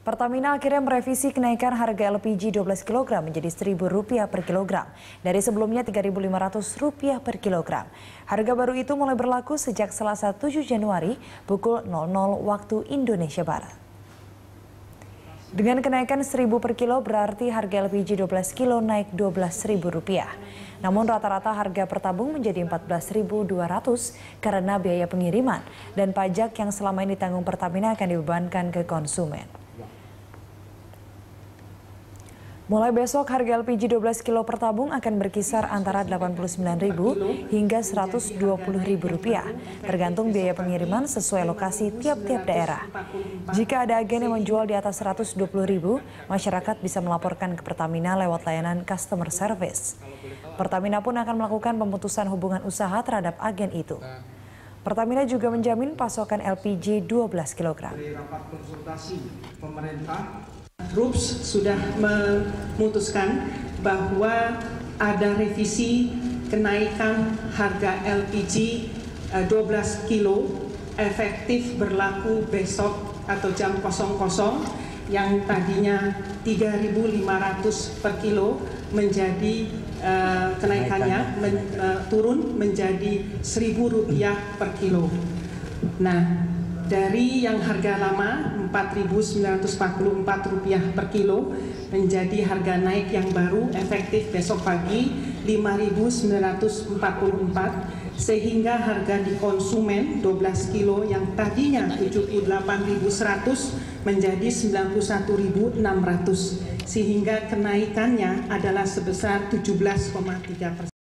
Pertamina akhirnya merevisi kenaikan harga LPG 12 kg menjadi Rp1.000 per kilogram dari sebelumnya Rp3.500 per kilogram. Harga baru itu mulai berlaku sejak Selasa 7 Januari pukul 00 waktu Indonesia Barat. Dengan kenaikan Rp1.000 per kilo berarti harga LPG 12 kilo naik Rp12.000. Namun rata-rata harga per tabung menjadi Rp14.200 karena biaya pengiriman dan pajak yang selama ini ditanggung Pertamina akan dibebankan ke konsumen. Mulai besok harga LPG 12 kilo per tabung akan berkisar antara Rp89.000 hingga Rp120.000 tergantung biaya pengiriman sesuai lokasi tiap-tiap daerah. Jika ada agen yang menjual di atas Rp120.000, masyarakat bisa melaporkan ke Pertamina lewat layanan customer service. Pertamina pun akan melakukan pemutusan hubungan usaha terhadap agen itu. Pertamina juga menjamin pasokan LPG 12 kg. RUPS sudah memutuskan bahwa ada revisi kenaikan harga LPG 12 eh, kilo efektif berlaku besok atau jam 00 yang tadinya 3.500 per kilo menjadi uh, kenaikannya men, uh, turun menjadi rp rupiah per kilo. Nah, dari yang harga lama Rp4.944 per kilo menjadi harga naik yang baru efektif besok pagi Rp5.944 sehingga harga di konsumen 12 kilo yang tadinya 78.100 menjadi 91.600 sehingga kenaikannya adalah sebesar 17,3 persen.